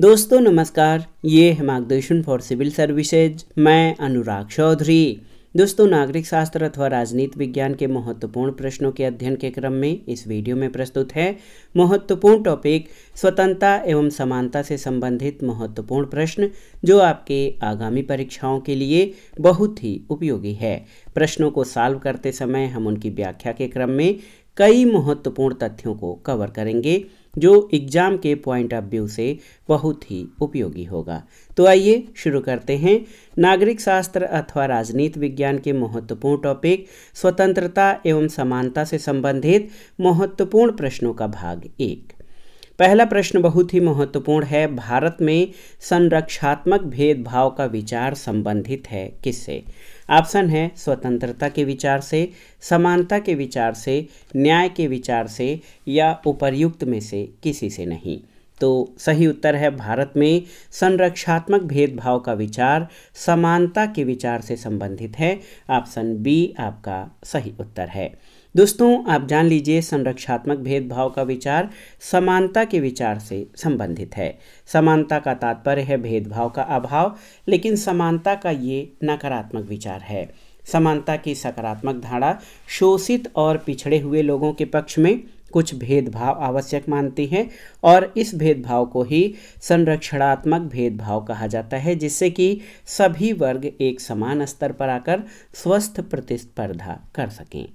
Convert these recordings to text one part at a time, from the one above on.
दोस्तों, नमस्कार। ये है मार्गदर्शन फॉर सिविल सर्विसेज़ मैं अनुराग चौधरी। दोस्तों, नागरिक शास्त्र अथवा राजनीति विज्ञान के महत्वपूर्ण प्रश्नों के अध्ययन के क्रम में इस वीडियो में प्रस्तुत है। महत्वपूर्ण टॉपिक स्वतंत्रता एवं समानता से संबंधित महत्वपूर्ण प्रश्न, जो आपके आगामी परीक्षाओं के लिए बहुत ही उपयोगी है। प्रश्नों को सॉल्व करते समय हम उनकी व्याख्या के क्रम में कई महत्वपूर्ण तथ्यों को कवर करेंगे। जो एग्ज़ाम के पॉइंट ऑफ़ व्यू से बहुत ही उपयोगी होगा। तो आइए शुरू करते हैं। नागरिक शास्त्र अथवा राजनीति विज्ञान के महत्वपूर्ण टॉपिक स्वतंत्रता एवं समानता से संबंधित महत्वपूर्ण प्रश्नों का भाग एक। पहला प्रश्न बहुत ही महत्वपूर्ण है, भारत में संरक्षात्मक भेदभाव का विचार संबंधित है किससे? ऑप्शन है स्वतंत्रता के विचार से, समानता के विचार से, न्याय के विचार से या उपर्युक्त में से, किसी से नहीं। तो सही उत्तर है भारत में संरक्षात्मक भेदभाव का विचार, समानता के विचार से संबंधित है। ऑप्शन बी आपका सही उत्तर है। दोस्तों, आप जान लीजिए संरक्षात्मक भेदभाव का विचार समानता के विचार से संबंधित है। समानता का तात्पर्य है भेदभाव का अभाव, लेकिन समानता का ये नकारात्मक विचार है। समानता की सकारात्मक धारा शोषित और पिछड़े हुए लोगों के पक्ष में कुछ भेदभाव आवश्यक मानती है और इस भेदभाव को ही संरक्षणात्मक भेदभाव कहा जाता है, जिससे कि सभी वर्ग एक समान स्तर पर आकर स्वस्थ प्रतिस्पर्धा कर सकें।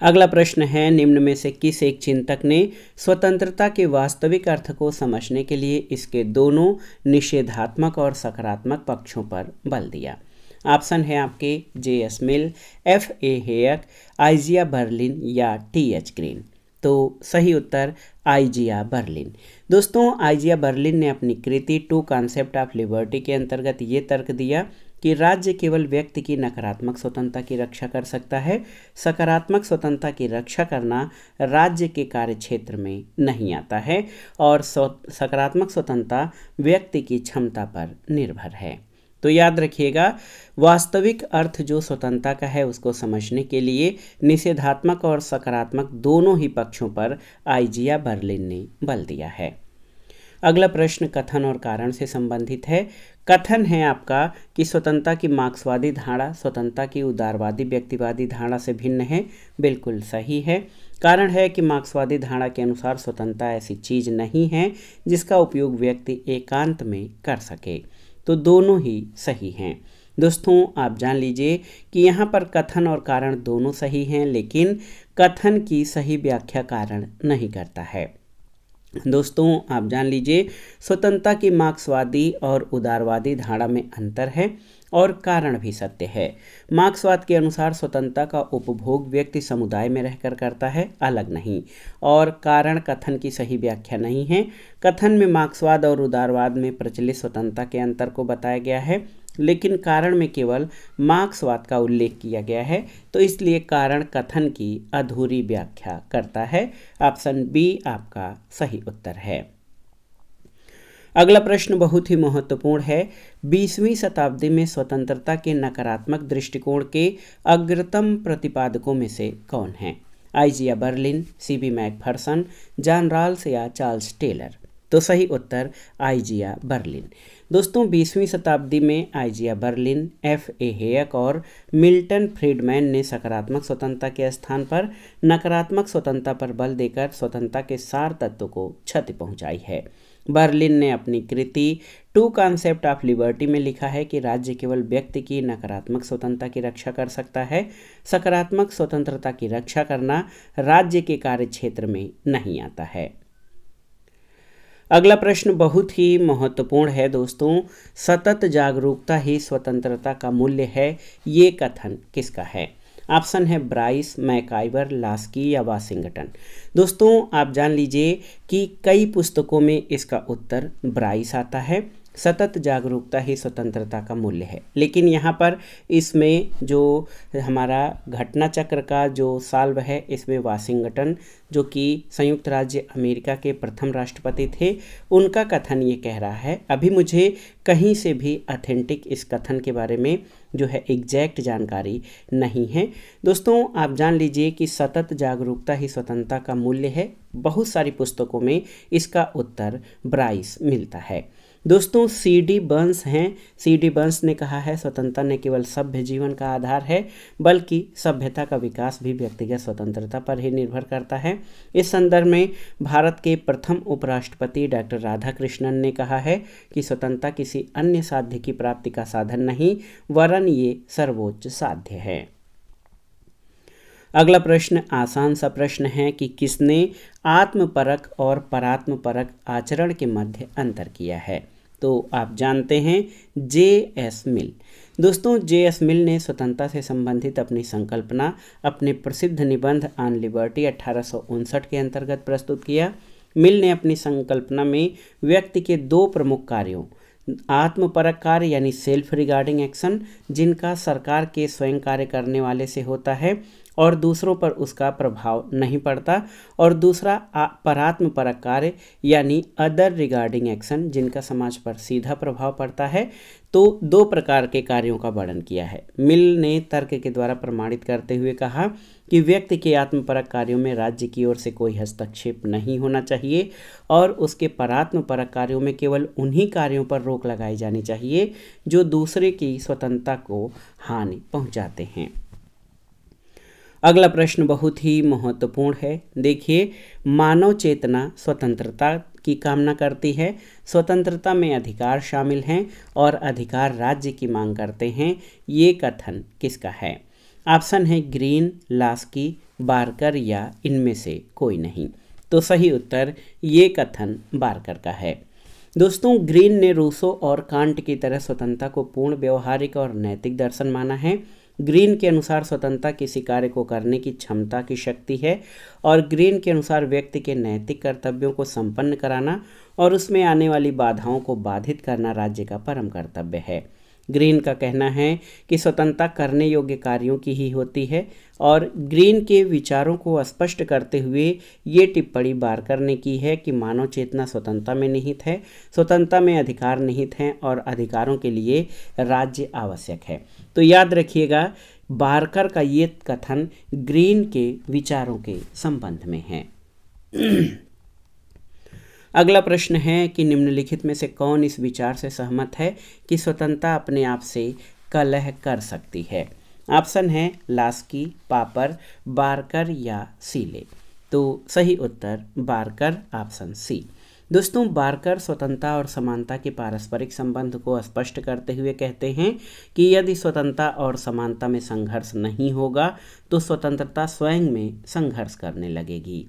अगला प्रश्न है, निम्न में से किस एक चिंतक ने स्वतंत्रता के वास्तविक अर्थ को समझने के लिए इसके दोनों निषेधात्मक और सकारात्मक पक्षों पर बल दिया? ऑप्शन है आपके J S Mill, F A Hayek Isaiah Berlin या टी एच ग्रीन। तो सही उत्तर आइजिया बर्लिन। दोस्तों आइजिया बर्लिन ने अपनी कृति टू कॉन्सेप्ट ऑफ़ लिबर्टी के अंतर्गत ये तर्क दिया कि राज्य केवल व्यक्ति की नकारात्मक स्वतंत्रता की रक्षा कर सकता है, सकारात्मक स्वतंत्रता की रक्षा करना राज्य के कार्य क्षेत्र में नहीं आता है और सकारात्मक स्वतंत्रता व्यक्ति की क्षमता पर निर्भर है। तो याद रखिएगा, वास्तविक अर्थ जो स्वतंत्रता का है उसको समझने के लिए निषेधात्मक और सकारात्मक दोनों ही पक्षों पर आईजिया बर्लिन ने बल दिया है। अगला प्रश्न कथन और कारण से संबंधित है। कथन है आपका कि स्वतंत्रता की मार्क्सवादी धारणा स्वतंत्रता की उदारवादी, व्यक्तिवादी धारणा से भिन्न है। बिल्कुल सही है। कारण है कि मार्क्सवादी धारणा के अनुसार स्वतंत्रता ऐसी चीज़ नहीं है जिसका उपयोग व्यक्ति एकांत में कर सके। तो दोनों ही सही हैं। दोस्तों, आप जान लीजिए कि यहाँ पर कथन और कारण दोनों सही हैं, लेकिन कथन की सही व्याख्या कारण नहीं करता है। दोस्तों, आप जान लीजिए, स्वतंत्रता की मार्क्सवादी और उदारवादी धारणा में अंतर है और कारण भी सत्य है। मार्क्सवाद के अनुसार स्वतंत्रता का उपभोग व्यक्ति समुदाय में रहकर करता है, अलग नहीं। और कारण कथन की सही व्याख्या नहीं है। कथन में मार्क्सवाद और उदारवाद में प्रचलित स्वतंत्रता के अंतर को बताया गया है। लेकिन कारण में केवल मार्क्सवाद का उल्लेख किया गया है तो इसलिए कारण कथन की अधूरी व्याख्या करता है। ऑप्शन बी आपका सही उत्तर है। अगला प्रश्न बहुत ही महत्वपूर्ण है। बीसवीं शताब्दी में स्वतंत्रता के नकारात्मक दृष्टिकोण के अग्रतम प्रतिपादकों में से कौन है? Isaiah Berlin C B Macpherson, John Rawls या चार्ल्स टेलर। तो सही उत्तर आइजिया बर्लिन। दोस्तों, बीसवीं शताब्दी में आइजिया बर्लिन, एफ़ ए हेयक और मिल्टन फ्रीडमैन ने सकारात्मक स्वतंत्रता के स्थान पर नकारात्मक स्वतंत्रता पर बल देकर स्वतंत्रता के सार तत्व को क्षति पहुंचाई है। बर्लिन ने अपनी कृति टू कॉन्सेप्ट ऑफ़ लिबर्टी में लिखा है कि राज्य केवल व्यक्ति की नकारात्मक स्वतंत्रता की रक्षा कर सकता है, सकारात्मक स्वतंत्रता की रक्षा करना राज्य के कार्य क्षेत्र में नहीं आता है। अगला प्रश्न बहुत ही महत्वपूर्ण है दोस्तों। सतत जागरूकता ही स्वतंत्रता का मूल्य है। ये कथन किसका है? ऑप्शन है ब्राइस मैकाइवर लास्की या वाशिंगटन। दोस्तों, आप जान लीजिए कि कई पुस्तकों में इसका उत्तर ब्राइस आता है। सतत जागरूकता ही स्वतंत्रता का मूल्य है। लेकिन यहाँ पर इसमें जो हमारा घटना चक्र का जो साल्व है, इसमें वाशिंगटन, जो कि संयुक्त राज्य अमेरिका के प्रथम राष्ट्रपति थे, उनका कथन ये कह रहा है, अभी मुझे कहीं से भी अथेंटिक इस कथन के बारे में जो है एग्जैक्ट जानकारी नहीं है। दोस्तों, आप जान लीजिए कि सतत जागरूकता ही स्वतंत्रता का मूल्य है। बहुत सारी पुस्तकों में इसका उत्तर ब्राइस मिलता है। दोस्तों सी डी बंस हैं। सी डी बंस ने कहा है, स्वतंत्रता न केवल सभ्य जीवन का आधार है, बल्कि सभ्यता का विकास भी व्यक्तिगत स्वतंत्रता पर ही निर्भर करता है। इस संदर्भ में भारत के प्रथम उपराष्ट्रपति डॉक्टर राधाकृष्णन ने कहा है कि स्वतंत्रता किसी अन्य साध्य की प्राप्ति का साधन नहीं, वरन ये सर्वोच्च साध्य है। अगला प्रश्न, आसान सा प्रश्न है कि किसने आत्मपरक और परात्मपरक आचरण के मध्य अंतर किया है? तो आप जानते हैं जे एस मिल। दोस्तों, जे एस मिल ने स्वतंत्रता से संबंधित अपनी संकल्पना, अपने प्रसिद्ध निबंध ऑन लिबर्टी अठारह के अंतर्गत प्रस्तुत किया। मिल ने अपनी संकल्पना में व्यक्ति के दो प्रमुख कार्यों आत्मपरक कार्य यानी सेल्फ रिगार्डिंग एक्शन, जिनका सरकार के स्वयं कार्य करने वाले से होता है और दूसरों पर उसका प्रभाव नहीं पड़ता। और दूसरा परात्म परक कार्य यानी अदर रिगार्डिंग एक्शन जिनका समाज पर सीधा प्रभाव पड़ता है तो दो प्रकार के कार्यों का वर्णन किया है। मिल ने तर्क के द्वारा प्रमाणित करते हुए कहा कि व्यक्ति के आत्मपरक कार्यों में राज्य की ओर से कोई हस्तक्षेप नहीं होना चाहिए, और उसके परात्मपरक कार्यों में केवल उन्हीं कार्यों पर रोक लगाई जानी चाहिए, जो दूसरे की स्वतंत्रता को हानि पहुंचाते हैं। अगला प्रश्न बहुत ही महत्वपूर्ण है। देखिए, मानव चेतना स्वतंत्रता की कामना करती है। स्वतंत्रता में अधिकार शामिल हैं और अधिकार राज्य की मांग करते हैं। ये कथन किसका है? ऑप्शन है ग्रीन, लास्की, बारकर या इनमें से कोई नहीं। तो सही उत्तर, ये कथन बारकर का है। दोस्तों, ग्रीन ने रूसो और कांट की तरह स्वतंत्रता को पूर्ण व्यवहारिक और नैतिक दर्शन माना है। ग्रीन के अनुसार स्वतंत्रता किसी कार्य को करने की क्षमता की शक्ति है और ग्रीन के अनुसार व्यक्ति के नैतिक कर्तव्यों को संपन्न कराना और उसमें आने वाली बाधाओं को बाधित करना राज्य का परम कर्तव्य है। ग्रीन का कहना है कि स्वतंत्रता करने योग्य कार्यों की ही होती है और ग्रीन के विचारों को स्पष्ट करते हुए ये टिप्पणी बार करने की है कि मानव चेतना स्वतंत्रता में निहित है, स्वतंत्रता में अधिकार निहित हैं और अधिकारों के लिए राज्य आवश्यक है। तो याद रखिएगा, बारकर का ये कथन ग्रीन के विचारों के संबंध में है। अगला प्रश्न है कि निम्नलिखित में से कौन इस विचार से सहमत है कि स्वतंत्रता अपने आप से कलह कर सकती है? ऑप्शन है लास्की, पापर, बारकर या सीले। तो सही उत्तर बारकर, ऑप्शन सी। दोस्तों, बारकर स्वतंत्रता और समानता के पारस्परिक संबंध को स्पष्ट करते हुए कहते हैं कि यदि स्वतंत्रता और समानता में संघर्ष नहीं होगा तो स्वतंत्रता स्वयं में संघर्ष करने लगेगी।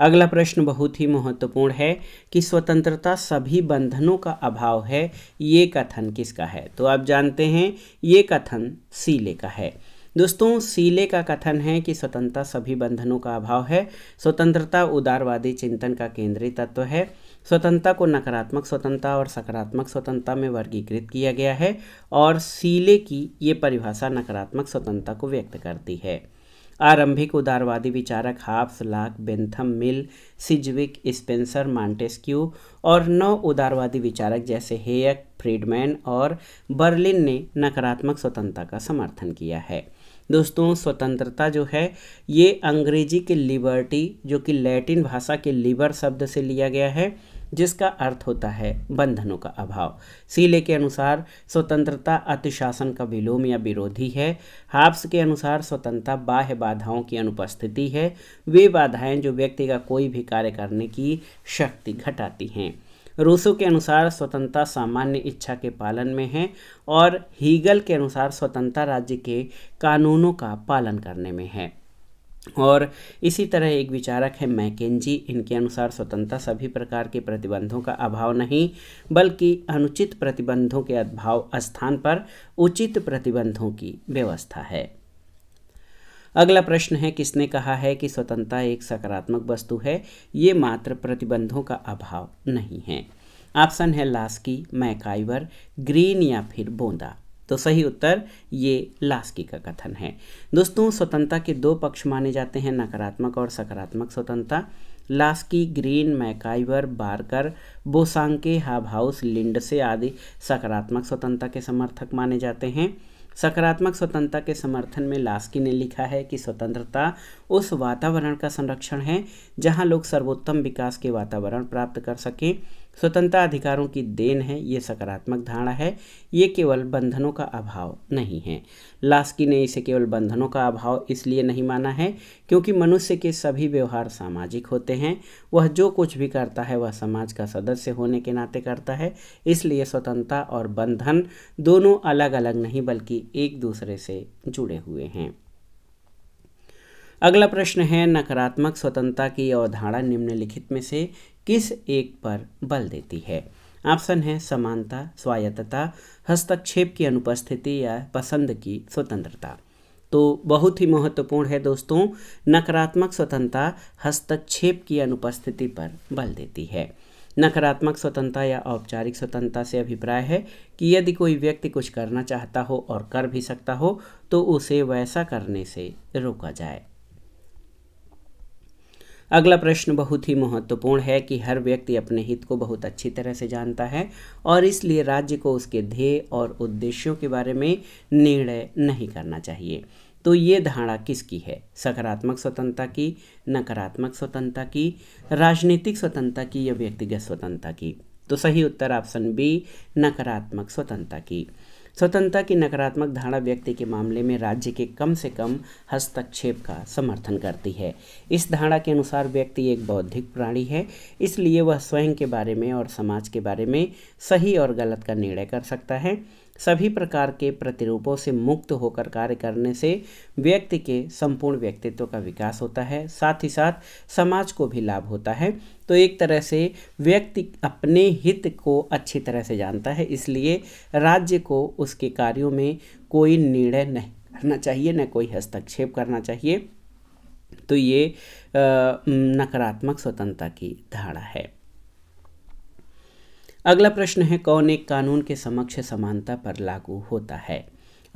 अगला प्रश्न बहुत ही महत्वपूर्ण है कि स्वतंत्रता सभी बंधनों का अभाव है, ये कथन किसका है? तो आप जानते हैं, ये कथन सीले का है। दोस्तों, सीले का कथन है कि स्वतंत्रता सभी बंधनों का अभाव है। स्वतंत्रता उदारवादी चिंतन का केंद्रीय तत्व है। स्वतंत्रता को नकारात्मक स्वतंत्रता और सकारात्मक स्वतंत्रता में वर्गीकृत किया गया है और सीले की ये परिभाषा नकारात्मक स्वतंत्रता को व्यक्त करती है। आरंभिक उदारवादी विचारक Hobbes, Locke, Bentham, Mill, Sidgwick, Spencer, Montesquieu और नौ उदारवादी विचारक जैसे हेयक, फ्रीडमैन और बर्लिन ने नकारात्मक स्वतंत्रता का समर्थन किया है। दोस्तों, स्वतंत्रता जो है, ये अंग्रेज़ी के लिबर्टी, जो कि लैटिन भाषा के लिबर शब्द से लिया गया है। जिसका अर्थ होता है बंधनों का अभाव। सीले के अनुसार स्वतंत्रता अतिशासन का विलोम या विरोधी है। हाब्स के अनुसार स्वतंत्रता बाह्य बाधाओं की अनुपस्थिति है। वे बाधाएँ जो व्यक्ति का कोई भी कार्य करने की शक्ति घटाती हैं। रूसो के अनुसार स्वतंत्रता सामान्य इच्छा के पालन में है और हीगल के अनुसार स्वतंत्रता राज्य के कानूनों का पालन करने में है। और इसी तरह एक विचारक है मैकेंजी, इनके अनुसार स्वतंत्रता सभी प्रकार के प्रतिबंधों का अभाव नहीं, बल्कि अनुचित प्रतिबंधों के अभाव स्थान पर उचित प्रतिबंधों की व्यवस्था है। अगला प्रश्न है, किसने कहा है कि स्वतंत्रता एक सकारात्मक वस्तु है? ये मात्र प्रतिबंधों का अभाव नहीं है। ऑप्शन है लास्की, मैकाइवर, ग्रीन या फिर बोंदा। तो सही उत्तर, ये लास्की का कथन है। दोस्तों, स्वतंत्रता के दो पक्ष माने जाते हैं, नकारात्मक और सकारात्मक स्वतंत्रता। Laski, Green, MacIver, Barker, Bosanquet, Hobhouse Lindsay आदि सकारात्मक स्वतंत्रता के समर्थक माने जाते हैं। सकारात्मक स्वतंत्रता के समर्थन में लास्की ने लिखा है कि स्वतंत्रता उस वातावरण का संरक्षण है, जहाँ लोग सर्वोत्तम विकास के वातावरण प्राप्त कर सकें। स्वतंत्रता अधिकारों की देन है, ये सकारात्मक धारणा है। ये केवल बंधनों का अभाव नहीं है। लास्की ने इसे केवल बंधनों का अभाव इसलिए नहीं माना है क्योंकि मनुष्य के सभी व्यवहार सामाजिक होते हैं। वह जो कुछ भी करता है, वह समाज का सदस्य होने के नाते करता है। इसलिए स्वतंत्रता और बंधन दोनों अलग अलग नहीं, बल्कि एक दूसरे से जुड़े हुए हैं। अगला प्रश्न है, नकारात्मक स्वतंत्रता की अवधारणा निम्नलिखित में से किस एक पर बल देती है? ऑप्शन है समानता, स्वायत्तता, हस्तक्षेप की अनुपस्थिति या पसंद की स्वतंत्रता। तो बहुत ही महत्वपूर्ण है दोस्तों, नकारात्मक स्वतंत्रता हस्तक्षेप की अनुपस्थिति पर बल देती है। नकारात्मक स्वतंत्रता या औपचारिक स्वतंत्रता से अभिप्राय है कि यदि कोई व्यक्ति कुछ करना चाहता हो और कर भी सकता हो तो उसे वैसा करने से रोका जाए। अगला प्रश्न बहुत ही महत्वपूर्ण है कि हर व्यक्ति अपने हित को बहुत अच्छी तरह से जानता है और इसलिए राज्य को उसके ध्येय और उद्देश्यों के बारे में निर्णय नहीं करना चाहिए। तो ये धारणा किसकी है? सकारात्मक स्वतंत्रता की, नकारात्मक स्वतंत्रता की, राजनीतिक स्वतंत्रता की या व्यक्तिगत स्वतंत्रता की? तो सही उत्तर ऑप्शन बी, नकारात्मक स्वतंत्रता की। स्वतंत्रता की नकारात्मक धारणा व्यक्ति के मामले में राज्य के कम से कम हस्तक्षेप का समर्थन करती है। इस धारणा के अनुसार व्यक्ति एक बौद्धिक प्राणी है, इसलिए वह स्वयं के बारे में और समाज के बारे में सही और गलत का निर्णय कर सकता है। सभी प्रकार के प्रतिरूपों से मुक्त होकर कार्य करने से व्यक्ति के संपूर्ण व्यक्तित्व का विकास होता है। साथ ही साथ समाज को भी लाभ होता है। तो एक तरह से व्यक्ति अपने हित को अच्छी तरह से जानता है, इसलिए राज्य को उसके कार्यों में कोई निर्णय नहीं करना चाहिए, न कोई हस्तक्षेप करना चाहिए। तो ये नकारात्मक स्वतंत्रता की धारणा है। अगला प्रश्न है, कौन एक कानून के समक्ष समानता पर लागू होता है?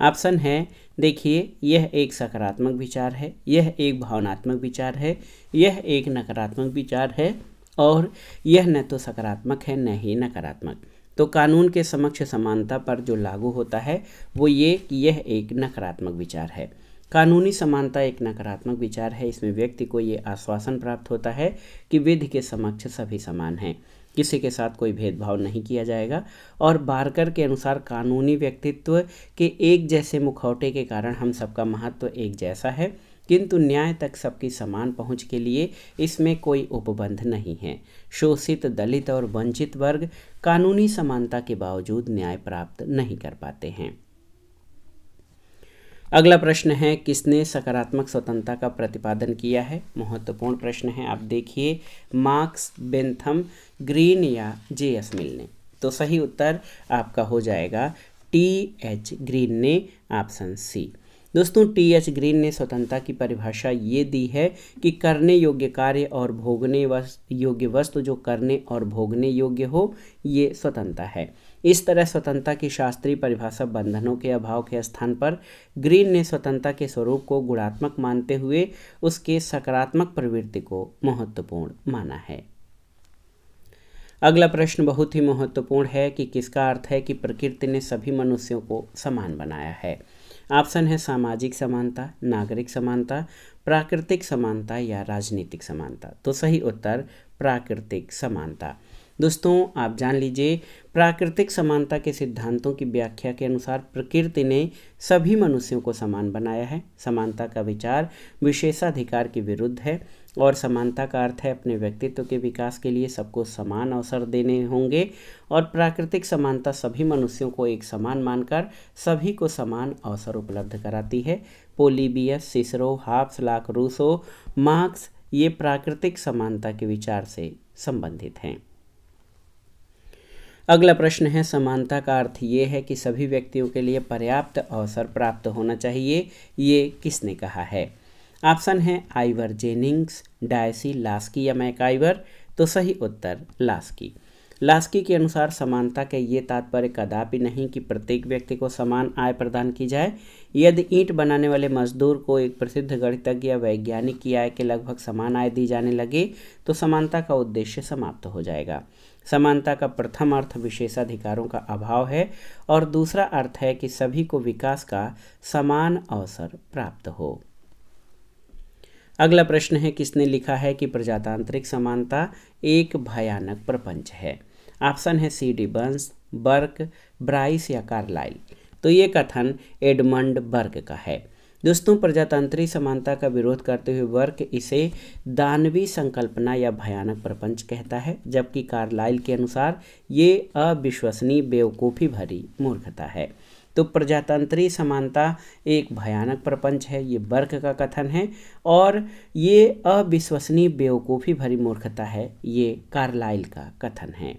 ऑप्शन है, देखिए, यह एक सकारात्मक विचार है, यह एक भावनात्मक विचार है, यह एक नकारात्मक विचार है, और यह न तो सकारात्मक है, न ही नकारात्मक। तो कानून के समक्ष समानता पर जो लागू होता है, वो ये कि यह एक नकारात्मक विचार है। कानूनी समानता एक नकारात्मक विचार है, इसमें व्यक्ति को ये आश्वासन प्राप्त होता है कि विधि के समक्ष सभी समान हैं। किसी के साथ कोई भेदभाव नहीं किया जाएगा। और बारकर के अनुसार कानूनी व्यक्तित्व के एक जैसे मुखौटे के कारण हम सबका महत्व एक जैसा है, किंतु न्याय तक सबकी समान पहुँच के लिए इसमें कोई उपबंध नहीं है। शोषित, दलित और वंचित वर्ग कानूनी समानता के बावजूद न्याय प्राप्त नहीं कर पाते हैं। अगला प्रश्न है, किसने सकारात्मक स्वतंत्रता का प्रतिपादन किया है? महत्वपूर्ण प्रश्न है, आप देखिए, मार्क्स, बेंथम ग्रीन या जे एस मिल ने तो सही उत्तर आपका हो जाएगा टी एच ग्रीन ने ऑप्शन सी। दोस्तों टी एच ग्रीन ने स्वतंत्रता की परिभाषा ये दी है कि करने योग्य कार्य और भोगने योग्य वस्तु जो करने और भोगने योग्य हो, ये स्वतंत्रता है। इस तरह स्वतंत्रता की शास्त्रीय परिभाषा बंधनों के अभाव के स्थान पर ग्रीन ने स्वतंत्रता के स्वरूप को गुणात्मक मानते हुए उसके सकारात्मक प्रवृत्ति को महत्वपूर्ण माना है। अगला प्रश्न बहुत ही महत्वपूर्ण है कि किसका अर्थ है कि प्रकृति ने सभी मनुष्यों को समान बनाया है? ऑप्शन है सामाजिक समानता, नागरिक समानता, प्राकृतिक समानता या राजनीतिक समानता। तो सही उत्तर, प्राकृतिक समानता। दोस्तों, आप जान लीजिए, प्राकृतिक समानता के सिद्धांतों की व्याख्या के अनुसार प्रकृति ने सभी मनुष्यों को समान बनाया है। समानता का विचार विशेषाधिकार के विरुद्ध है। और समानता का अर्थ है अपने व्यक्तित्व के विकास के लिए सबको समान अवसर देने होंगे और प्राकृतिक समानता सभी मनुष्यों को एक समान मानकर सभी को समान अवसर उपलब्ध कराती है। Polybius, Cicero Hobbes Locke Rousseau, Marx, ये प्राकृतिक समानता के विचार से संबंधित हैं। अगला प्रश्न है, समानता का अर्थ ये है कि सभी व्यक्तियों के लिए पर्याप्त अवसर प्राप्त होना चाहिए, ये किसने कहा है? ऑप्शन है आइवर जेनिंग्स, डायसी, लास्की या मैकाइवर तो सही उत्तर, लास्की। लास्की के अनुसार समानता के ये तात्पर्य कदापि नहीं कि प्रत्येक व्यक्ति को समान आय प्रदान की जाए। यदि ईंट बनाने वाले मजदूर को एक प्रसिद्ध गणितज्ञ या वैज्ञानिक की आय के लगभग समान आय दी जाने लगे तो समानता का उद्देश्य समाप्त हो जाएगा। समानता का प्रथम अर्थ विशेषाधिकारों का अभाव है और दूसरा अर्थ है कि सभी को विकास का समान अवसर प्राप्त हो। अगला प्रश्न है, किसने लिखा है कि प्रजातांत्रिक समानता एक भयानक प्रपंच है? ऑप्शन है C. D Burns Burke, Bryce या कार्लाइल। तो ये कथन एडमंड बर्क का है। दोस्तों प्रजातंत्री समानता का विरोध करते हुए वर्क इसे दानवी संकल्पना या भयानक प्रपंच कहता है, जबकि कार्लाइल के अनुसार ये अविश्वसनीय बेवकूफ़ी भरी मूर्खता है। तो प्रजातंत्री समानता एक भयानक प्रपंच है, ये वर्क का कथन है और ये अविश्वसनीय बेवकूफ़ी भरी मूर्खता है, ये कार्लाइल का कथन है।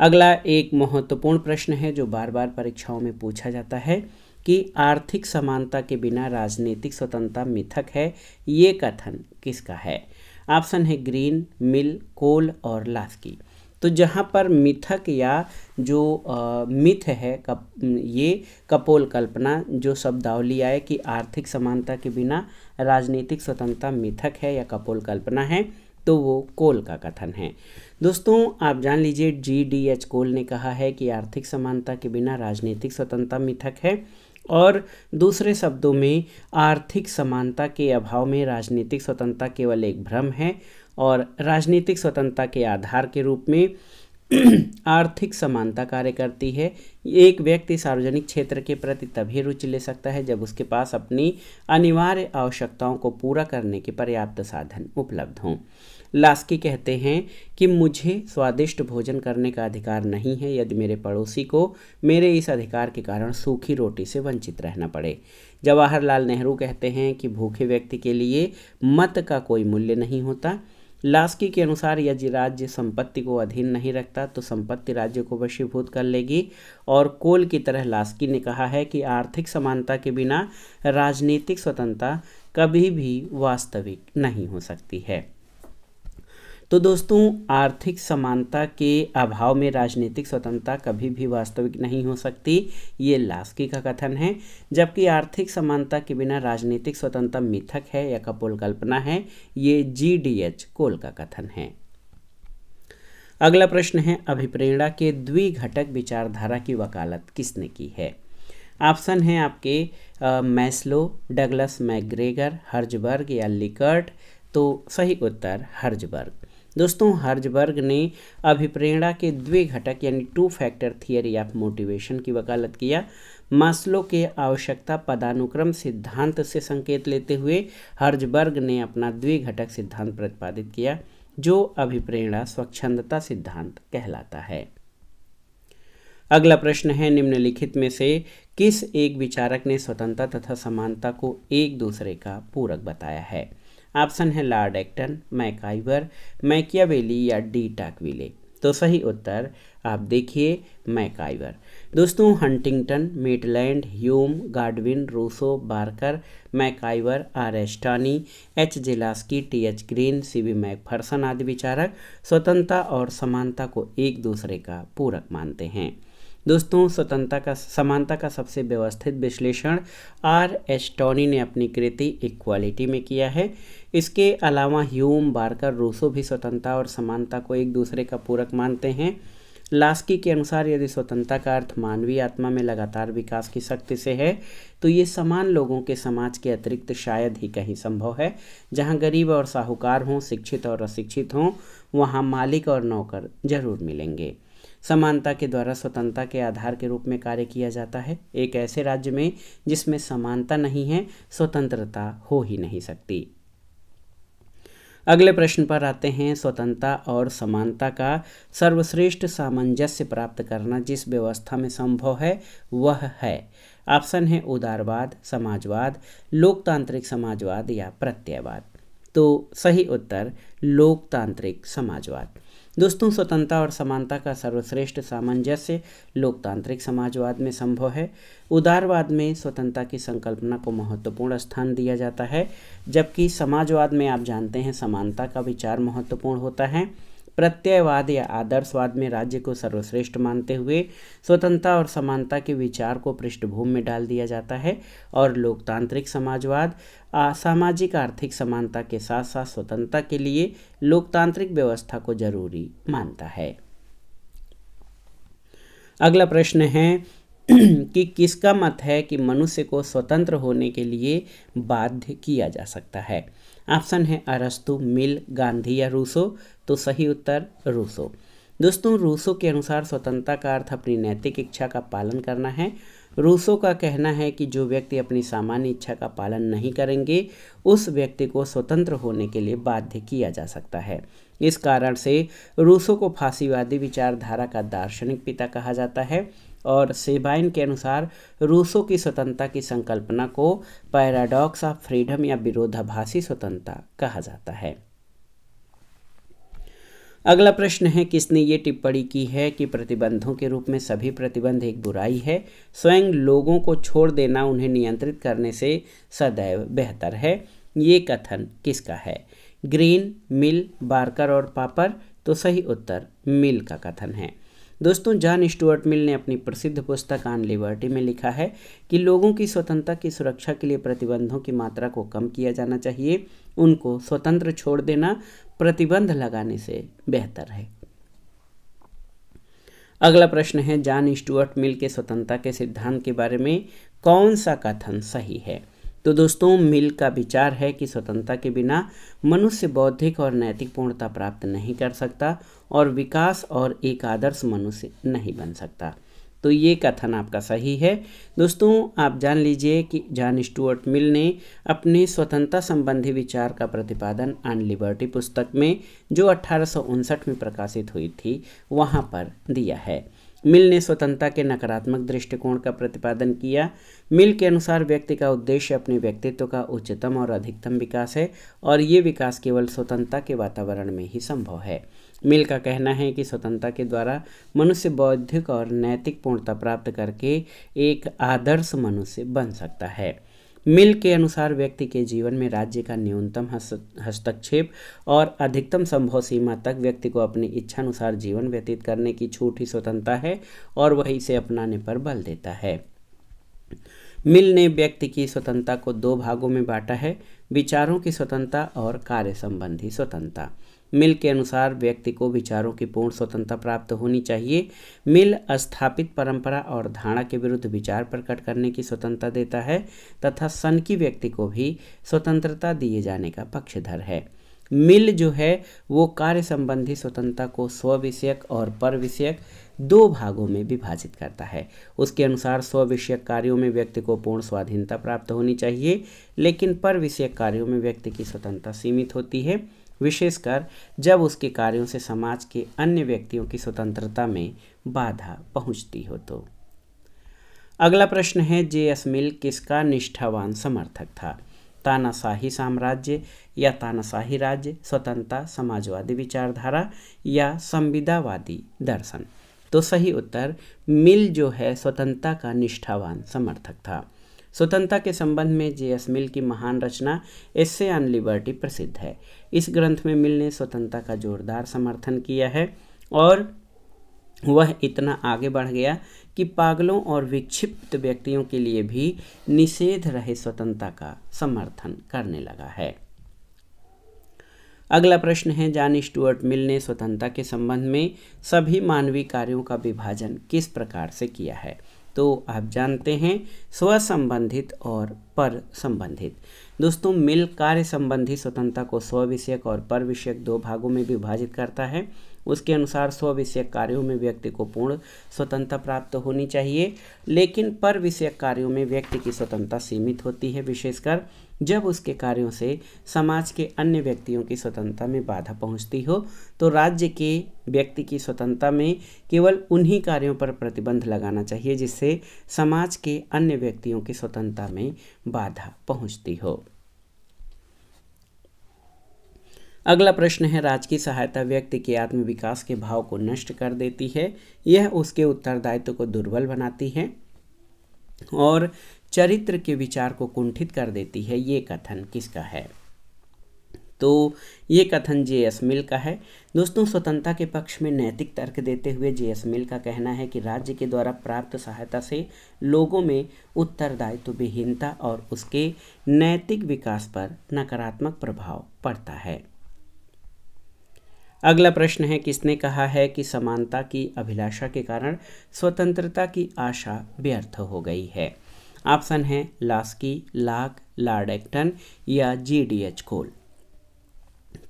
अगला एक महत्वपूर्ण प्रश्न है जो बार बार परीक्षाओं में पूछा जाता है कि आर्थिक समानता के बिना राजनीतिक स्वतंत्रता मिथक है, ये कथन किसका है? ऑप्शन है ग्रीन, मिल, कोल और लास्की। तो जहाँ पर मिथक या जो मिथ है, कप, ये कपोल कल्पना जो शब्दावली आए कि आर्थिक समानता के बिना राजनीतिक स्वतंत्रता मिथक है या कपोल कल्पना है तो वो कोल का कथन है। दोस्तों, आप जान लीजिए जी डी एच कोल ने कहा है कि आर्थिक समानता के बिना राजनीतिक स्वतंत्रता मिथक है और दूसरे शब्दों में, आर्थिक समानता के अभाव में राजनीतिक स्वतंत्रता केवल एक भ्रम है और राजनीतिक स्वतंत्रता के आधार के रूप में आर्थिक समानता कार्य करती है। एक व्यक्ति सार्वजनिक क्षेत्र के प्रति तभी रुचि ले सकता है जब उसके पास अपनी अनिवार्य आवश्यकताओं को पूरा करने के पर्याप्त साधन उपलब्ध हों। लास्की कहते हैं कि मुझे स्वादिष्ट भोजन करने का अधिकार नहीं है, यदि मेरे पड़ोसी को मेरे इस अधिकार के कारण सूखी रोटी से वंचित रहना पड़े। जवाहरलाल नेहरू कहते हैं कि भूखे व्यक्ति के लिए मत का कोई मूल्य नहीं होता। लास्की के अनुसार यदि राज्य संपत्ति को अधीन नहीं रखता तो संपत्ति राज्य को वशीभूत कर लेगी। और कोल की तरह लास्की ने कहा है कि आर्थिक समानता के बिना राजनीतिक स्वतंत्रता कभी भी वास्तविक नहीं हो सकती है। तो दोस्तों, आर्थिक समानता के अभाव में राजनीतिक स्वतंत्रता कभी भी वास्तविक नहीं हो सकती, ये लास्की का कथन है। जबकि आर्थिक समानता के बिना राजनीतिक स्वतंत्रता मिथक है या कपोल कल्पना है, ये जी डी एच कोल का कथन है। अगला प्रश्न है, अभिप्रेरणा के द्विघटक विचारधारा की वकालत किसने की है? ऑप्शन है आपके मैस्लो, डगलस मैग्रेगर, हर्जबर्ग या लिकर्ट। तो सही उत्तर, हर्जबर्ग। दोस्तों, हर्जबर्ग ने अभिप्रेरणा के द्वे घटक यानी two factor theory of motivation की वकालत किया। मास्लो के आवश्यकता पदानुक्रम सिद्धांत से संकेत लेते हुए हर्जबर्ग ने अपना द्विघटक सिद्धांत प्रतिपादित किया, जो अभिप्रेरणा स्वच्छंदता सिद्धांत कहलाता है। अगला प्रश्न है निम्नलिखित में से, किस एक विचारक ने स्वतंत्रता तथा समानता को एक दूसरे का पूरक बताया है? ऑप्शन है लॉर्ड एक्टन मैकाइवर मैकियावेली या डी टाकविले। तो सही उत्तर आप देखिए मैकाइवर दोस्तों, Huntington, Maitland, Hume Godwin Rousseau, Barker MacIver R एस्टानी H J Laski, T H Green C V Macpherson आदि विचारक स्वतंत्रता और समानता को एक दूसरे का पूरक मानते हैं। दोस्तों स्वतंत्रता का, समानता का सबसे व्यवस्थित विश्लेषण आर एस्टोनी ने अपनी कृति इक्वालिटी में किया है। इसके अलावा ह्यूम, बारकर, रूसो भी स्वतंत्रता और समानता को एक दूसरे का पूरक मानते हैं। लास्की के अनुसार यदि स्वतंत्रता का अर्थ मानवीय आत्मा में लगातार विकास की शक्ति से है तो ये समान लोगों के समाज के अतिरिक्त शायद ही कहीं संभव है। जहाँ गरीब और साहूकार हों, शिक्षित और अशिक्षित हों, वहाँ मालिक और नौकर ज़रूर मिलेंगे। समानता के द्वारा, स्वतंत्रता के आधार के रूप में कार्य किया जाता है। एक ऐसे राज्य में जिसमें समानता नहीं है, स्वतंत्रता हो ही नहीं सकती। अगले प्रश्न पर आते हैं। स्वतंत्रता और समानता का सर्वश्रेष्ठ सामंजस्य प्राप्त करना जिस व्यवस्था में संभव है, वह है ऑप्शन है उदारवाद, समाजवाद, लोकतांत्रिक समाजवाद या प्रत्ययवाद। तो सही उत्तर, लोकतांत्रिक समाजवाद। दोस्तों, स्वतंत्रता और समानता का सर्वश्रेष्ठ सामंजस्य लोकतांत्रिक समाजवाद में संभव है। उदारवाद में स्वतंत्रता की संकल्पना को महत्वपूर्ण स्थान दिया जाता है, जबकि समाजवाद में आप जानते हैं, समानता का विचार महत्वपूर्ण होता है। प्रत्ययवाद या आदर्शवाद में राज्य को सर्वश्रेष्ठ मानते हुए स्वतंत्रता और समानता के विचार को पृष्ठभूमि में डाल दिया जाता है और लोकतांत्रिक समाजवाद सामाजिक, आर्थिक समानता के साथ साथ स्वतंत्रता के लिए लोकतांत्रिक व्यवस्था को ज़रूरी मानता है। अगला प्रश्न है कि किसका मत है कि मनुष्य को स्वतंत्र होने के लिए बाध्य किया जा सकता है? ऑप्शन है अरस्तु, मिल, गांधी या रूसो। तो सही उत्तर, रूसो। दोस्तों, रूसो के अनुसार स्वतंत्रता का अर्थ अपनी नैतिक इच्छा का पालन करना है। रूसो का कहना है कि जो व्यक्ति अपनी सामान्य इच्छा का पालन नहीं करेंगे, उस व्यक्ति को स्वतंत्र होने के लिए बाध्य किया जा सकता है। इस कारण से रूसो को फांसीवादी विचारधारा का दार्शनिक पिता कहा जाता है और सेबाइन के अनुसार रूसो की स्वतंत्रता की संकल्पना को पैराडॉक्स ऑफ़ फ्रीडम या विरोधाभासी स्वतंत्रता कहा जाता है। अगला प्रश्न है, किसने ये टिप्पणी की है कि प्रतिबंधों के रूप में सभी प्रतिबंध एक बुराई है? स्वयं लोगों को छोड़ देना उन्हें नियंत्रित करने से सदैव बेहतर है। ये कथन किसका है? ग्रीन, मिल, बार्कर और पापर? तो सही उत्तर, मिल का कथन है। दोस्तों, जॉन स्टुअर्ट मिल ने अपनी प्रसिद्ध पुस्तक आन लिबर्टी में लिखा है कि लोगों की स्वतंत्रता की सुरक्षा के लिए प्रतिबंधों की मात्रा को कम किया जाना चाहिए। उनको स्वतंत्र छोड़ देना प्रतिबंध लगाने से बेहतर है। अगला प्रश्न है, जॉन स्टुअर्ट मिल के स्वतंत्रता के सिद्धांत के बारे में कौन सा कथन सही है? तो दोस्तों, मिल का विचार है कि स्वतंत्रता के बिना मनुष्य बौद्धिक और नैतिक पूर्णता प्राप्त नहीं कर सकता और विकास और एक आदर्श मनुष्य नहीं बन सकता। तो ये कथन आपका सही है। दोस्तों, आप जान लीजिए कि जॉन स्टुअर्ट मिल ने अपने स्वतंत्रता संबंधी विचार का प्रतिपादन अन लिबर्टी पुस्तक में, जो अठारह में प्रकाशित हुई थी, वहाँ पर दिया है। मिल ने स्वतंत्रता के नकारात्मक दृष्टिकोण का प्रतिपादन किया। मिल के अनुसार व्यक्ति का उद्देश्य अपने व्यक्तित्व का उच्चतम और अधिकतम विकास है और ये विकास केवल स्वतंत्रता के वातावरण में ही संभव है। मिल का कहना है कि स्वतंत्रता के द्वारा मनुष्य बौद्धिक और नैतिक पूर्णता प्राप्त करके एक आदर्श मनुष्य बन सकता है। मिल के अनुसार व्यक्ति के जीवन में राज्य का न्यूनतम हस्तक्षेप और अधिकतम संभव सीमा तक व्यक्ति को अपनी इच्छानुसार जीवन व्यतीत करने की छूट ही स्वतंत्रता है और वही इसे अपनाने पर बल देता है। मिल ने व्यक्ति की स्वतंत्रता को दो भागों में बांटा है, विचारों की स्वतंत्रता और कार्य संबंधी स्वतंत्रता। मिल के अनुसार व्यक्ति को विचारों की पूर्ण स्वतंत्रता प्राप्त होनी चाहिए। मिल स्थापित परंपरा और धारणा के विरुद्ध विचार प्रकट करने की स्वतंत्रता देता है तथा सन की व्यक्ति को भी स्वतंत्रता दिए जाने का पक्षधर है। मिल जो है, वो कार्य संबंधी स्वतंत्रता को स्व विषयक और पर विषयक दो भागों में विभाजित करता है। उसके अनुसार स्व विषयक कार्यों में व्यक्ति को पूर्ण स्वाधीनता प्राप्त होनी चाहिए, लेकिन पर विषयक कार्यों में व्यक्ति की स्वतंत्रता सीमित होती है। विशेषकर जब उसके कार्यों से समाज के अन्य व्यक्तियों की स्वतंत्रता में बाधा पहुँचती हो तो। अगला प्रश्न है जे एस मिल किसका निष्ठावान समर्थक था? तानाशाही साम्राज्य या तानाशाही राज्य, स्वतंत्रता, समाजवादी विचारधारा या संविदावादी दर्शन? तो सही उत्तर, मिल जो है स्वतंत्रता का निष्ठावान समर्थक था। स्वतंत्रता के संबंध में जे एस मिल की महान रचना एस्से ऑन लिबर्टी प्रसिद्ध है। इस ग्रंथ में मिल ने स्वतंत्रता का जोरदार समर्थन किया है और वह इतना आगे बढ़ गया कि पागलों और विक्षिप्त व्यक्तियों के लिए भी निषेध रहे स्वतंत्रता का समर्थन करने लगा है। अगला प्रश्न है, जान स्टुअर्ट मिल ने स्वतंत्रता के संबंध में सभी मानवीय कार्यों का विभाजन किस प्रकार से किया है? तो आप जानते हैं स्व संबंधित और पर संबंधित दोस्तों, मिल कार्य संबंधी स्वतंत्रता को स्व विषयक और पर विषयक दो भागों में विभाजित करता है। उसके अनुसार स्व विषयक कार्यों में व्यक्ति को पूर्ण स्वतंत्रता प्राप्त होनी चाहिए, लेकिन पर विषयक कार्यों में व्यक्ति की स्वतंत्रता सीमित होती है, विशेषकर जब उसके कार्यों से समाज के अन्य व्यक्तियों की स्वतंत्रता में बाधा पहुँचती हो तो राज्य के व्यक्ति की स्वतंत्रता में केवल उन्हीं कार्यों पर प्रतिबंध लगाना चाहिए जिससे समाज के अन्य व्यक्तियों की स्वतंत्रता में बाधा पहुँचती हो। अगला प्रश्न है, राजकीय सहायता व्यक्ति के आत्मविकास के भाव को नष्ट कर देती है। यह उसके उत्तरदायित्व को दुर्बल बनाती है और चरित्र के विचार को कुंठित कर देती है। ये कथन किसका है? तो ये कथन जे एस मिल का है। दोस्तों, स्वतंत्रता के पक्ष में नैतिक तर्क देते हुए जे एस मिल का कहना है कि राज्य के द्वारा प्राप्त सहायता से लोगों में उत्तरदायित्व, विहीनता और उसके नैतिक विकास पर नकारात्मक प्रभाव पड़ता है। अगला प्रश्न है, किसने कहा है कि समानता की अभिलाषा के कारण स्वतंत्रता की आशा व्यर्थ हो गई है? ऑप्शन है लास्की, लाक लार्ड एक्टन या जी डी एच कोल।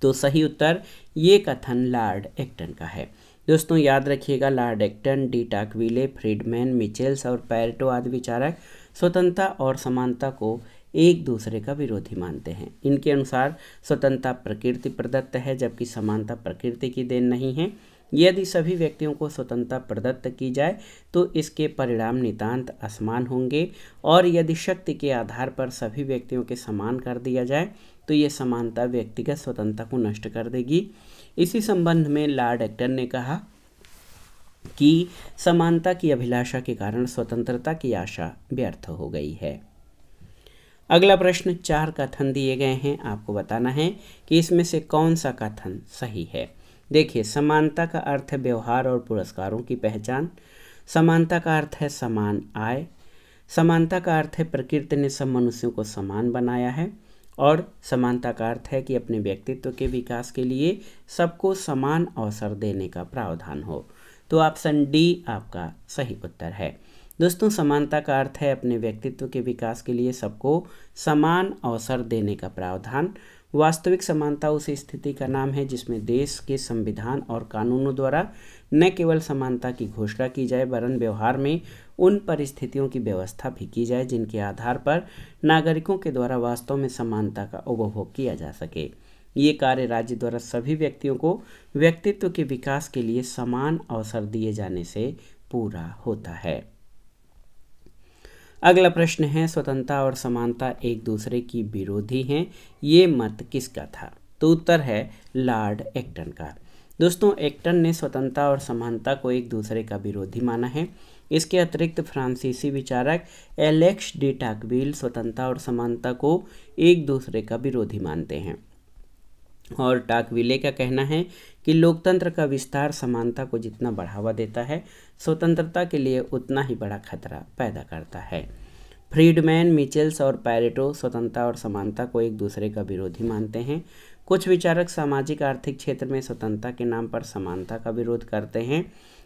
तो सही उत्तर, ये कथन लार्ड एक्टन का है। दोस्तों, याद रखिएगा Lord Acton de Tocqueville, Friedman, Michels और पैरटो आदि विचारक स्वतंत्रता और समानता को एक दूसरे का विरोधी मानते हैं। इनके अनुसार स्वतंत्रता प्रकृति प्रदत्त है, जबकि समानता प्रकृति की देन नहीं है। यदि सभी व्यक्तियों को स्वतंत्रता प्रदत्त की जाए तो इसके परिणाम नितांत असमान होंगे। और यदि शक्ति के आधार पर सभी व्यक्तियों के समान कर दिया जाए तो ये समानता व्यक्तिगत स्वतंत्रता को नष्ट कर देगी। इसी संबंध में लॉर्ड एक्टर ने कहा कि समानता की अभिलाषा के कारण स्वतंत्रता की आशा व्यर्थ हो गई है। अगला प्रश्न, चार कथन दिए गए हैं। आपको बताना है कि इसमें से कौन सा कथन सही है। देखिए, समानता का अर्थ है व्यवहार और पुरस्कारों की पहचान। समानता का अर्थ है समान आय। समानता का अर्थ है प्रकृति ने सब मनुष्यों को समान बनाया है और समानता का अर्थ है कि अपने व्यक्तित्व के विकास के लिए सबको समान अवसर देने का प्रावधान हो। तो ऑप्शन डी आपका सही उत्तर है। दोस्तों, समानता का अर्थ है अपने व्यक्तित्व के विकास के लिए सबको समान अवसर देने का प्रावधान। वास्तविक समानता उस स्थिति का नाम है जिसमें देश के संविधान और कानूनों द्वारा न केवल समानता की घोषणा की जाए वरन व्यवहार में उन परिस्थितियों की व्यवस्था भी की जाए जिनके आधार पर नागरिकों के द्वारा वास्तव में समानता का उपभोग किया जा सके। ये कार्य राज्य द्वारा सभी व्यक्तियों को व्यक्तित्व के विकास के लिए समान अवसर दिए जाने से पूरा होता है। अगला प्रश्न है, स्वतंत्रता और समानता एक दूसरे की विरोधी हैं, ये मत किसका था? तो उत्तर है, लॉर्ड एक्टन का। दोस्तों, एक्टन ने स्वतंत्रता और समानता को एक दूसरे का विरोधी माना है। इसके अतिरिक्त फ्रांसीसी विचारक एलेक्स डी टाकविल स्वतंत्रता और समानता को एक दूसरे का विरोधी मानते हैं। और टाकविले का कहना है कि लोकतंत्र का विस्तार समानता को जितना बढ़ावा देता है, स्वतंत्रता के लिए उतना ही बड़ा खतरा पैदा करता है। फ्रीडमैन, मिचेल्स और पैरेटो स्वतंत्रता और समानता को एक दूसरे का विरोधी मानते हैं। कुछ विचारक सामाजिक आर्थिक क्षेत्र में स्वतंत्रता के नाम पर समानता का विरोध करते हैं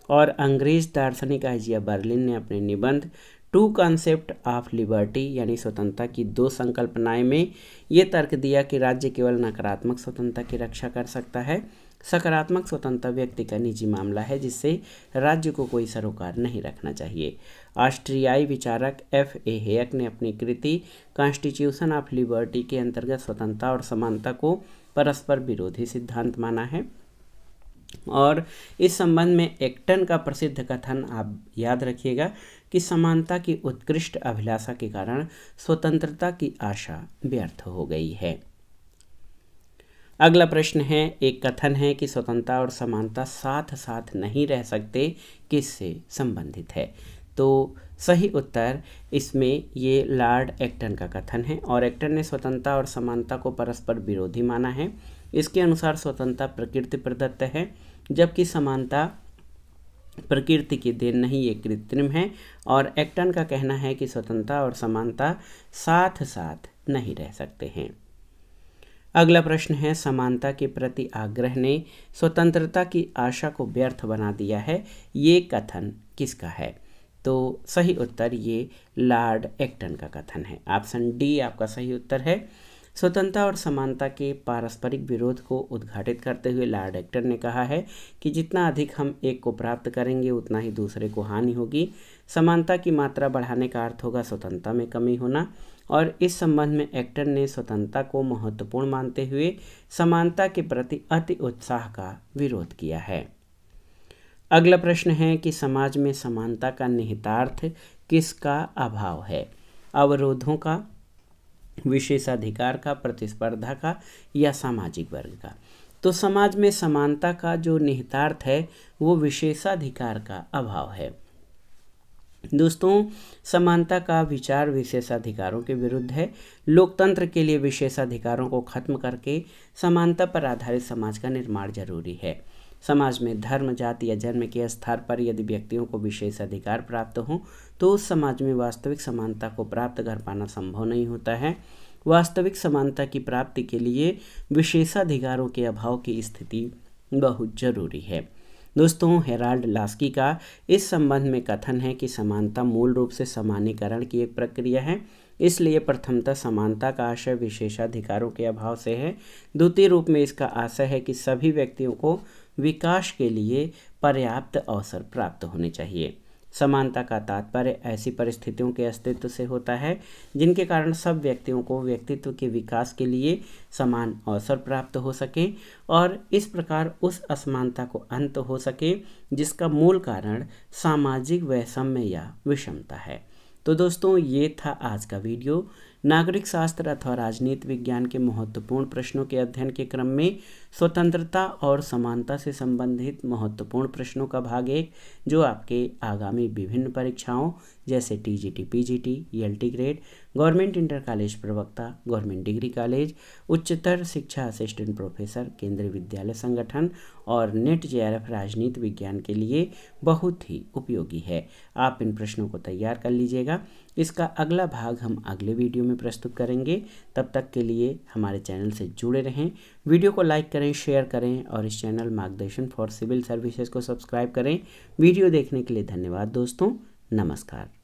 और अंग्रेज़ दार्शनिक आइजिया बर्लिन ने अपने निबंध टू कॉन्सेप्ट ऑफ़ लिबर्टी यानी स्वतंत्रता की दो संकल्पनाएँ में ये तर्क दिया कि राज्य केवल नकारात्मक स्वतंत्रता की रक्षा कर सकता है सकारात्मक स्वतंत्रता व्यक्ति का निजी मामला है, जिससे राज्य को कोई सरोकार नहीं रखना चाहिए। ऑस्ट्रियाई विचारक एफ़ ए हेयक ने अपनी कृति, कॉन्स्टिट्यूशन ऑफ़ लिबर्टी के अंतर्गत स्वतंत्रता और समानता को परस्पर विरोधी सिद्धांत माना है। और इस संबंध में एक्टन का प्रसिद्ध कथन आप याद रखिएगा कि समानता की उत्कृष्ट अभिलाषा के कारण स्वतंत्रता की आशा व्यर्थ हो गई है। अगला प्रश्न है, एक कथन है कि स्वतंत्रता और समानता साथ साथ नहीं रह सकते, किससे संबंधित है? तो सही उत्तर, इसमें ये लॉर्ड एक्टन का कथन है और एक्टन ने स्वतंत्रता और समानता को परस्पर विरोधी माना है। इसके अनुसार स्वतंत्रता प्रकृति प्रदत्त है, जबकि समानता प्रकृति की देन नहीं, ये कृत्रिम है और एक्टन का कहना है कि स्वतंत्रता और समानता साथ साथ नहीं रह सकते हैं। अगला प्रश्न है, समानता के प्रति आग्रह ने स्वतंत्रता की आशा को व्यर्थ बना दिया है। ये कथन किसका है? तो सही उत्तर ये लॉर्ड एक्टन का कथन है। ऑप्शन डी आपका सही उत्तर है। स्वतंत्रता और समानता के पारस्परिक विरोध को उद्घाटित करते हुए लॉर्ड एक्टर ने कहा है कि जितना अधिक हम एक को प्राप्त करेंगे, उतना ही दूसरे को हानि होगी। समानता की मात्रा बढ़ाने का अर्थ होगा स्वतंत्रता में कमी होना। और इस संबंध में एक्टर ने स्वतंत्रता को महत्वपूर्ण मानते हुए समानता के प्रति अति उत्साह का विरोध किया है। अगला प्रश्न है कि समाज में समानता का निहितार्थ किसका अभाव है? अवरोधों का, विशेषाधिकार का, प्रतिस्पर्धा का या सामाजिक वर्ग का? तो समाज में समानता का जो निहितार्थ है, वो विशेषाधिकार का अभाव है। दोस्तों, समानता का विचार विशेषाधिकारों के विरुद्ध है। लोकतंत्र के लिए विशेषाधिकारों को खत्म करके समानता पर आधारित समाज का निर्माण ज़रूरी है। समाज में धर्म, जाति या जन्म के स्तर पर यदि व्यक्तियों को विशेष अधिकार प्राप्त हों तो उस समाज में वास्तविक समानता को प्राप्त कर पाना संभव नहीं होता है। वास्तविक समानता की प्राप्ति के लिए विशेषाधिकारों के अभाव की स्थिति बहुत ज़रूरी है। दोस्तों, हेराल्ड लास्की का इस संबंध में कथन है कि समानता मूल रूप से समानीकरण की एक प्रक्रिया है, इसलिए प्रथमता समानता का आशय विशेषाधिकारों के अभाव से है। द्वितीय रूप में इसका आशय है कि सभी व्यक्तियों को विकास के लिए पर्याप्त अवसर प्राप्त होने चाहिए। समानता का तात्पर्य ऐसी परिस्थितियों के अस्तित्व से होता है, जिनके कारण सब व्यक्तियों को व्यक्तित्व के विकास के लिए समान अवसर प्राप्त हो सके और इस प्रकार उस असमानता को अंत हो सके, जिसका मूल कारण सामाजिक वैषम्य या विषमता है। तो दोस्तों, ये था आज का वीडियो। नागरिक शास्त्र अथवा राजनीति विज्ञान के महत्वपूर्ण प्रश्नों के अध्ययन के क्रम में स्वतंत्रता और समानता से संबंधित महत्वपूर्ण प्रश्नों का भाग एक, जो आपके आगामी विभिन्न परीक्षाओं, जैसे T G T P G T L T grade government inter college प्रवक्ता, गवर्नमेंट डिग्री कॉलेज, उच्चतर शिक्षा असिस्टेंट प्रोफेसर, केंद्रीय विद्यालय संगठन और नेट जे राजनीति विज्ञान के लिए बहुत ही उपयोगी है। आप इन प्रश्नों को तैयार कर लीजिएगा। इसका अगला भाग हम अगले वीडियो में प्रस्तुत करेंगे। तब तक के लिए हमारे चैनल से जुड़े रहें, वीडियो को लाइक करें, शेयर करें और इस चैनल मार्गदर्शन फॉर सिविल सर्विसेज़ को सब्सक्राइब करें। वीडियो देखने के लिए धन्यवाद दोस्तों। नमस्कार।